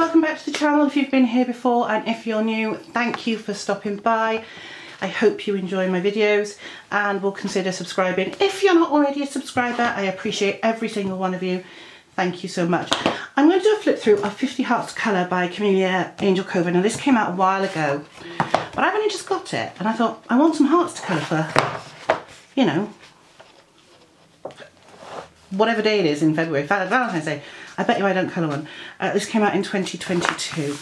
welcome back to the channel if you've been here before and if you're new, thank you for stopping by. I hope you enjoy my videos and will consider subscribing. If you're not already a subscriber, I appreciate every single one of you. Thank you so much. I'm going to do a flip through of 50 Hearts Colour by Kameliya Angelkova. Now this came out a while ago, but I've only just got it and I thought I want some hearts to colour for, you know, whatever day it is in February, Valentine's Day. I bet you I don't colour one. Uh, this came out in 2022.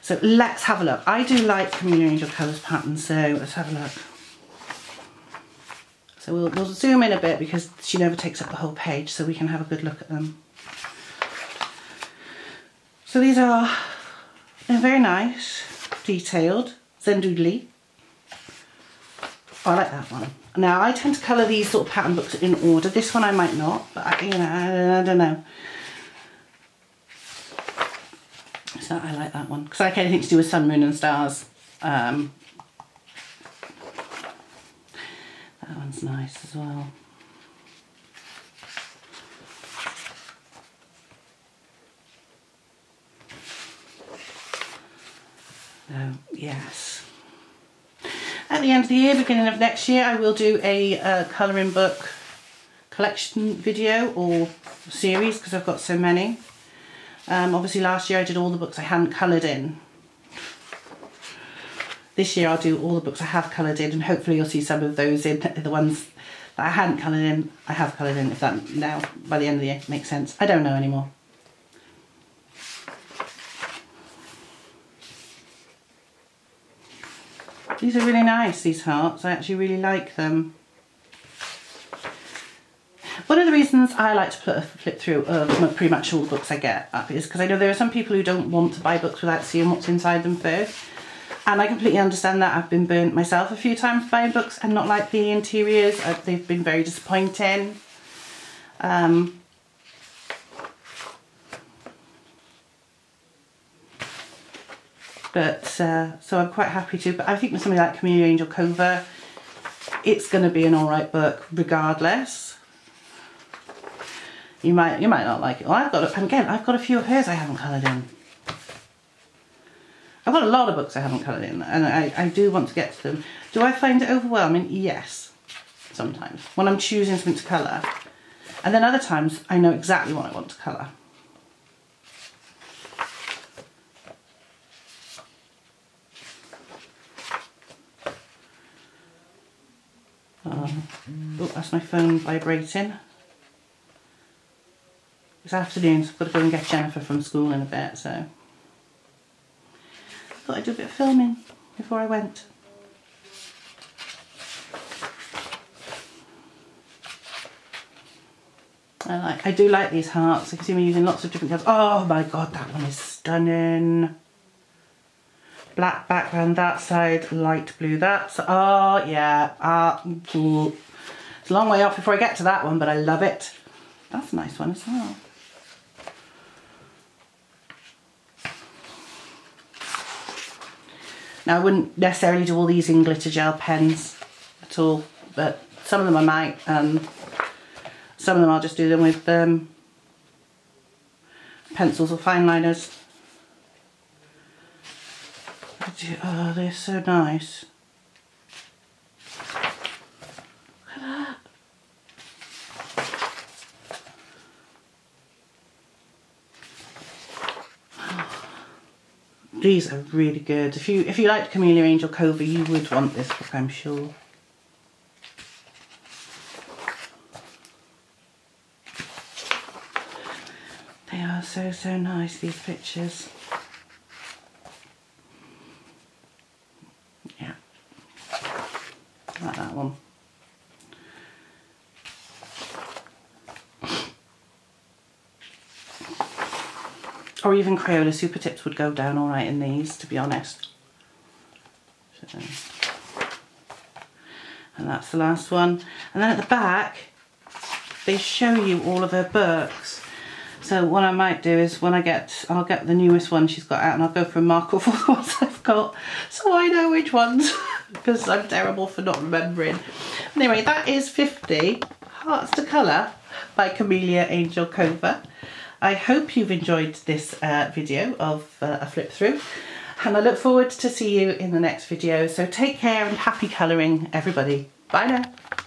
So let's have a look. I do like Kameliya Angelkova's patterns, so let's have a look. So we'll, we'll zoom in a bit because she never takes up the whole page so we can have a good look at them. So these are, they're very nice, detailed, zendoodly. Oh, I like that one. Now I tend to colour these sort of pattern books in order. This one I might not, but I, you know, I, I don't know. So I like that one because I like anything to do with sun, moon, and stars. Um, that one's nice as well. So yes. At the end of the year, beginning of next year, I will do a uh, colouring book collection video or series because I've got so many. Um, obviously last year I did all the books I hadn't coloured in. This year I'll do all the books I have coloured in and hopefully you'll see some of those in the ones that I hadn't coloured in, I have coloured in if that now by the end of the year makes sense. I don't know anymore. These are really nice, these hearts. I actually really like them. One of the reasons I like to put a flip through of pretty much all the books I get up is because I know there are some people who don't want to buy books without seeing what's inside them first. And I completely understand that. I've been burnt myself a few times buying books and not like the interiors. Uh, they've been very disappointing. Um, But uh, so I'm quite happy to. But I think with something like Kameliya Angelkova, it's going to be an alright book regardless. You might you might not like it. Well, I've got again I've got a few of hers I haven't coloured in. I've got a lot of books I haven't coloured in, and I, I do want to get to them. Do I find it overwhelming? Yes, sometimes when I'm choosing something to colour, and then other times I know exactly what I want to colour. Um, oh, that's my phone vibrating. It's afternoon, so I've got to go and get Jennifer from school in a bit, so. Thought I'd do a bit of filming before I went. I like, I do like these hearts. I can see me using lots of different colours. Oh my god, that one is stunning black background that side, light blue that side. Oh yeah, ah, it's a long way off before I get to that one, but I love it. That's a nice one as well. Now I wouldn't necessarily do all these in glitter gel pens at all, but some of them I might. Um, some of them I'll just do them with um, pencils or fine liners. Oh, they're so nice. These are really good. If you if you liked Kameliya Angelkova, you would want this book, I'm sure. They are so, so nice, these pictures. Or even Crayola Super Tips would go down all right in these, to be honest. So, and that's the last one. And then at the back, they show you all of her books. So what I might do is when I get, I'll get the newest one she's got out and I'll go for a mark off the ones I've got so I know which ones because I'm terrible for not remembering. Anyway, that is 50 Hearts to Colour by Kameliya Angelkova. I hope you've enjoyed this uh, video of uh, a flip through and I look forward to see you in the next video. So take care and happy colouring everybody. Bye now.